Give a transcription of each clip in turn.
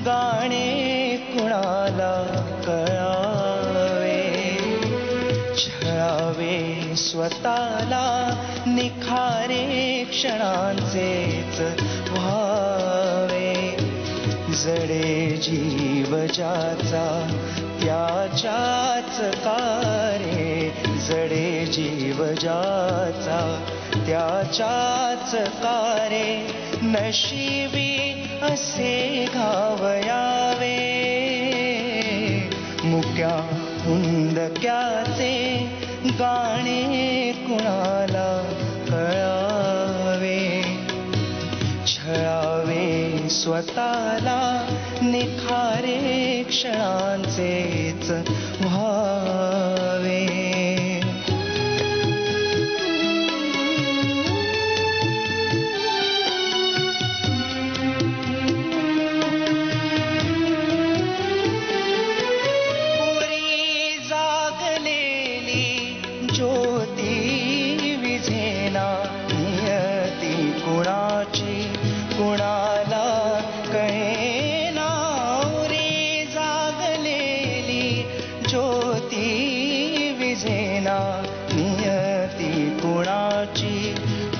गाणे कुणाला कळावे? छळावे स्वतःला निखारे क्षणांचेच व्हावे. जडे जीव ज्याचा त्याच्याच कारे. जडे जीव ज्याचा त्याच्याच कारे. नशिबी असे घावयावे मुक्या हुंदक्याचे गाणे कुणाला कळावे? छळावे स्वतःला निखारे क्षणांचेच व्हा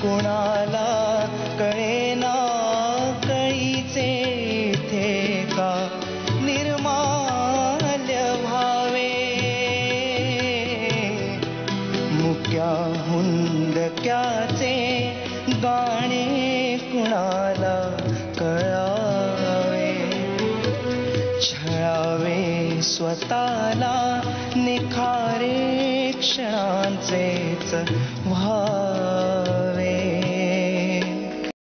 कुणाला कळेना कळीचे थे का? निर्माल्य व्हावे मुक्याहून हुंदक्याचे गाणे कुणाला कळावे? छळावे स्वतःला निखारे क्षणांचेच व्हा